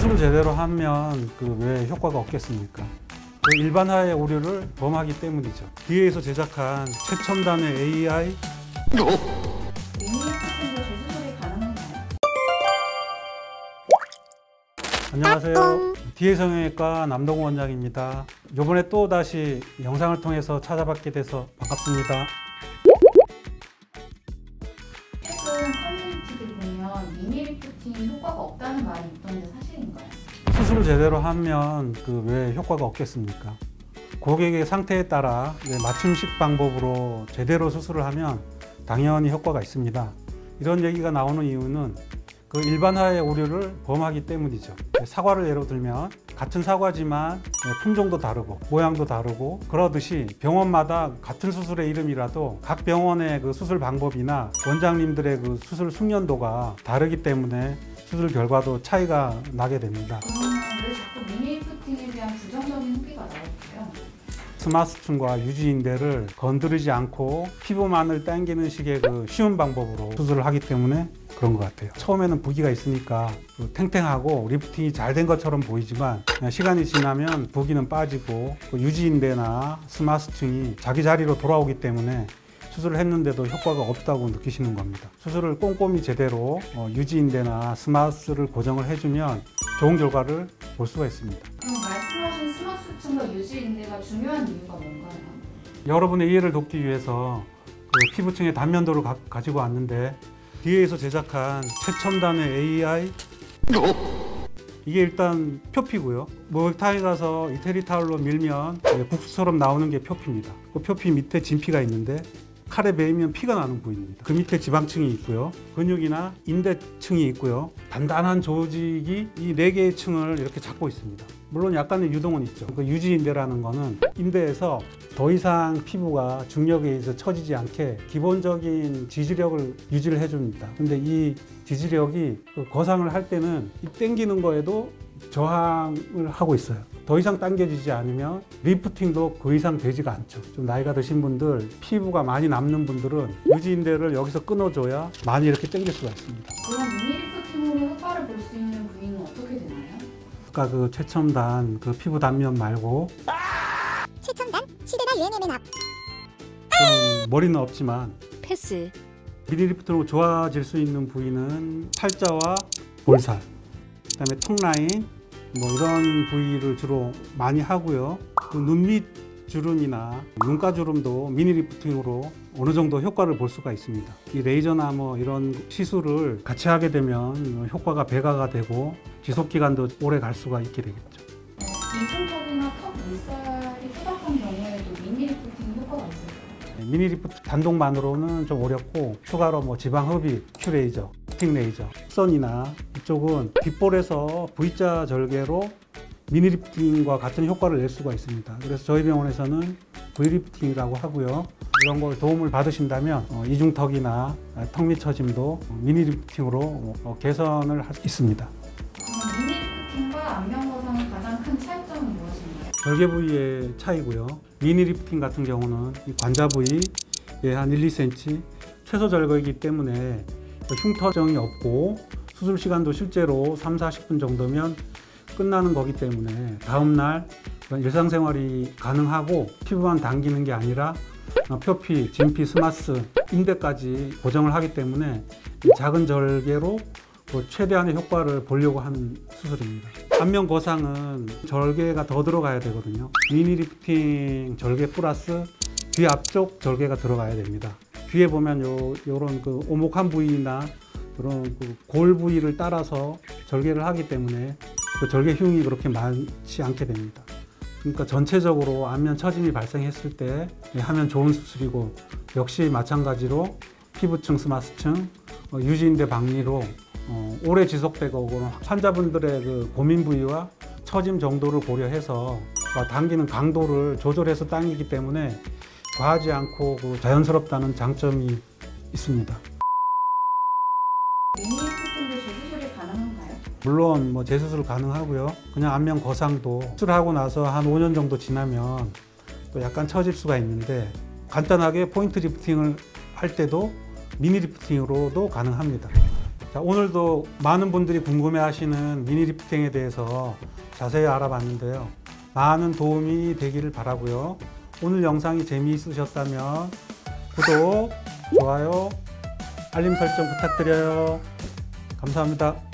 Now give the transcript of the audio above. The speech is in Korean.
수술을 제대로 하면 그 왜 효과가 없겠습니까? 그 일반화의 오류를 범하기 때문이죠. DA에서 제작한 최첨단의 AI 가능한가요? 안녕하세요. DA 성형외과 남동원 원장입니다. 이번에 또 다시 영상을 통해서 찾아뵙게 돼서 반갑습니다. 최근 커뮤니티들 보면 미니리프팅이 효과가 없다는 말이 있던데 사실인가요? 수술을 제대로 하면 그 왜 효과가 없겠습니까? 고객의 상태에 따라 맞춤식 방법으로 제대로 수술을 하면 당연히 효과가 있습니다. 이런 얘기가 나오는 이유는 그 일반화의 오류를 범하기 때문이죠. 사과를 예로 들면 같은 사과지만 품종도 다르고 모양도 다르고 그러듯이 병원마다 같은 수술의 이름이라도 각 병원의 그 수술 방법이나 원장님들의 그 수술 숙련도가 다르기 때문에 수술 결과도 차이가 나게 됩니다. 왜 자꾸 미니리프팅에 대한 부정적인 후기가 나올까요? SMAS층과 유지인대를 건드리지 않고 피부만을 당기는 식의 그 쉬운 방법으로 수술을 하기 때문에 그런 것 같아요. 처음에는 부기가 있으니까 그 탱탱하고 리프팅이 잘 된 것처럼 보이지만 시간이 지나면 부기는 빠지고 그 유지인대나 SMAS층이 자기 자리로 돌아오기 때문에 수술을 했는데도 효과가 없다고 느끼시는 겁니다. 수술을 꼼꼼히 제대로 어, 유지인대나 SMAS를 고정을 해주면 좋은 결과를 볼 수가 있습니다. 그럼 말씀하신 스마스층과 유지인대가 중요한 이유가 뭔가요? 여러분의 이해를 돕기 위해서 그 피부층의 단면도를 가, 지고 왔는데 DA에서 제작한 최첨단의 AI 이게 일단 표피고요. 목욕탕에 가서 이태리 타올로 밀면 국수처럼 나오는 게 표피입니다. 그 표피 밑에 진피가 있는데 칼에 베이면 피가 나는 부위입니다. 그 밑에 지방층이 있고요. 근육이나 인대층이 있고요. 단단한 조직이 이 네 개의 층을 이렇게 잡고 있습니다. 물론 약간의 유동은 있죠. 그 유지인대라는 거는 인대에서 더 이상 피부가 중력에 의해서 처지지 않게 기본적인 지지력을 유지를 해줍니다. 근데 이 지지력이 그 거상을 할 때는 이 땡기는 거에도 저항을 하고 있어요. 더 이상 당겨지지 않으면 리프팅도 그 이상 되지가 않죠. 좀 나이가 드신 분들, 피부가 많이 남는 분들은 유지인대를 여기서 끊어줘야 많이 이렇게 당길 수가 있습니다. 그럼 미니 리프팅으로 효과를 볼 수 있는 부위는 어떻게 되나요? 아까 그 최첨단 그 피부 단면 말고 최첨단 시대나 유행의 맨 앞. 좀 머리는 없지만 패스. 미니리프트로 좋아질 수 있는 부위는 팔자와 볼살, 그다음에 턱 라인 뭐 이런 부위를 주로 많이 하고요. 그 눈밑 주름이나 눈가 주름도 미니 리프팅으로 어느 정도 효과를 볼 수가 있습니다. 이 레이저나 뭐 이런 시술을 같이 하게 되면 효과가 배가가 되고 지속 기간도 오래 갈 수가 있게 되겠죠. 어, 이중턱이나 턱 윗살이 후덕한 경우에도 미니 리프팅 효과가 있을까요? 미니 리프트 단독만으로는 좀 어렵고 추가로 뭐 지방 흡입, 큐 레이저, 스틱 레이저, 선이나 이쪽은 귓볼에서 V자 절개로 미니 리프팅과 같은 효과를 낼 수가 있습니다. 그래서 저희 병원에서는 V 리프팅이라고 하고요. 이런 걸 도움을 받으신다면 어, 이중턱이나 턱밑 처짐도 미니 리프팅으로 어, 개선을 할 수 있습니다. 미니리프팅과 안면 거상의 가장 큰 차이점은 무엇인가요? 절개 부위의 차이고요. 미니 리프팅 같은 경우는 이 관자 부위에 한 1, 2cm 최소 절개이기 때문에 흉터 걱정이 없고 수술 시간도 실제로 3, 40분 정도면 끝나는 거기 때문에 다음날 일상생활이 가능하고 피부만 당기는 게 아니라 표피, 진피, SMAS, 인대까지 고정을 하기 때문에 작은 절개로 그 최대한의 효과를 보려고 하는 수술입니다. 안면 거상은 절개가 더 들어가야 되거든요. 미니 리프팅 절개 플러스 귀 앞쪽 절개가 들어가야 됩니다. 귀에 보면 요 요런 그 오목한 부위나 그런 그 골 부위를 따라서 절개를 하기 때문에 그 절개 흉이 그렇게 많지 않게 됩니다. 그러니까 전체적으로 안면 처짐이 발생했을 때 하면 좋은 수술이고 역시 마찬가지로 피부층, 스마스층, 어, 유지인대 박리로 어, 오래 지속되고 환자분들의 그 고민 부위와 처짐 정도를 고려해서 당기는 강도를 조절해서 당기기 때문에 과하지 않고 그 자연스럽다는 장점이 있습니다. 미니리프팅도 재수술이 가능한가요? 물론 뭐 재수술 가능하고요. 그냥 안면 거상도 수술하고 나서 한 5년 정도 지나면 또 약간 처질 수가 있는데 간단하게 포인트 리프팅을 할 때도 미니 리프팅으로도 가능합니다. 자, 오늘도 많은 분들이 궁금해 하시는 미니 리프팅에 대해서 자세히 알아봤는데요. 많은 도움이 되기를 바라고요. 오늘 영상이 재미있으셨다면 구독, 좋아요, 알림 설정 부탁드려요. 감사합니다.